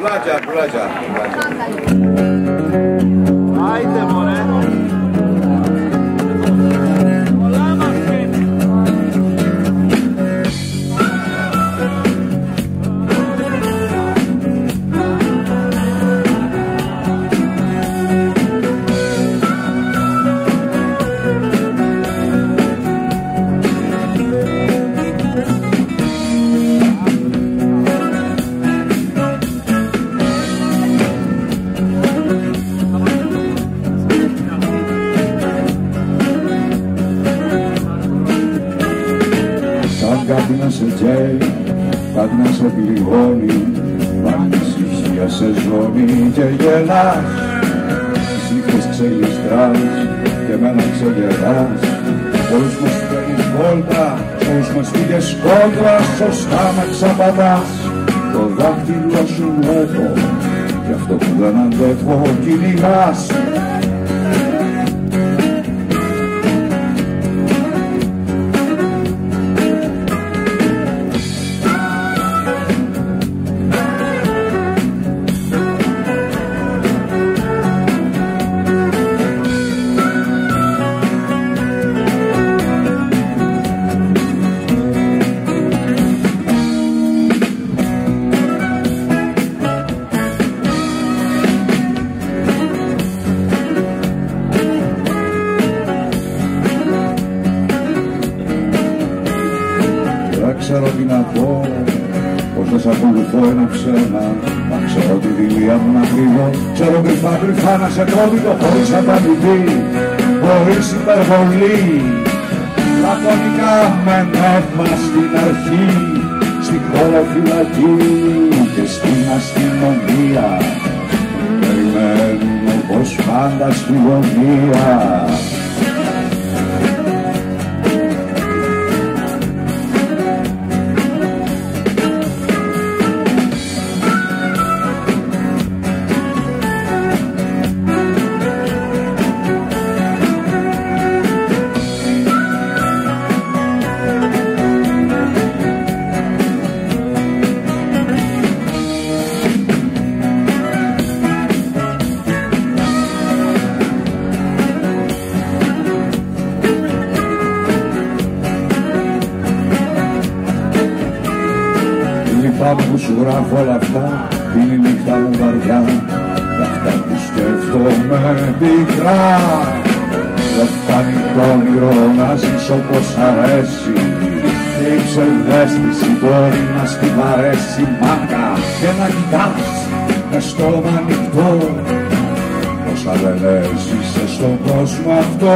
Belajar, belajar. Haydi. Κάτι να σε καίει, κάτι να σε πληγώνει Ανησυχία σε ζώνη και γελάς. Τις νύχτες ξεγιστράς και εμένα ξεγελάς. Όλους μας παίρνεις βόλτα, όλους μας πήγες κόντρα Σωστά με ξαπατάς, το δάχτυλο σου έχω Κι αυτό που δεν αντέχω κυνηγάς ξέρω τι να πω. Πως δεν σ' ακολουθώ ένα ψέμα Μα ξέρω τη δηλία μου να κρύβω. Ξέρω κρυφά κρυφά να σε κόβει Χωρίς απαντητή Χωρίς υπερβολή. Λακωνικά με νεύμα στην αρχή Στη χώρα φυλακή Και στην αστυνομία. Περιμένουμε όπως πάντα στη γωνία Λυπάμαι που σου γράφω όλα αυτά Είναι η νύχτα μου βαριά. Κι αυτά που σκέφτομαι πικρά Δεν φτάνει το όνειρο να ζεις όπως αρέσει Και η ψευδέστηση μπορεί να στην παρέσει μάκα Και να κοιτάς με στόμα ανοιχτό Όσα δεν έζησες στον κόσμο αυτό